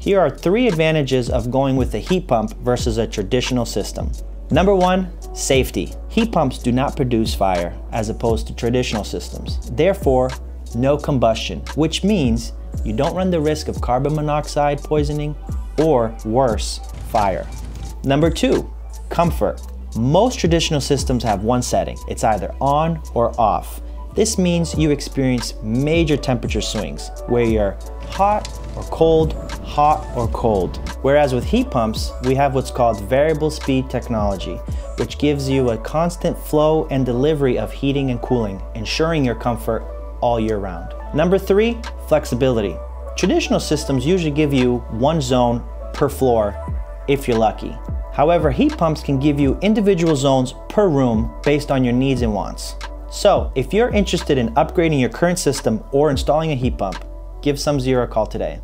Here are three advantages of going with a heat pump versus a traditional system. Number one, safety. Heat pumps do not produce fire as opposed to traditional systems. Therefore, no combustion, which means you don't run the risk of carbon monoxide poisoning or worse, fire. Number two, comfort. Most traditional systems have one setting. It's either on or off. This means you experience major temperature swings where you're hot or cold, hot or cold. Whereas with heat pumps, we have what's called variable speed technology, which gives you a constant flow and delivery of heating and cooling, ensuring your comfort all year round. Number three, flexibility. Traditional systems usually give you one zone per floor if you're lucky. However, heat pumps can give you individual zones per room based on your needs and wants. So, if you're interested in upgrading your current system or installing a heat pump, give SumZero a call today.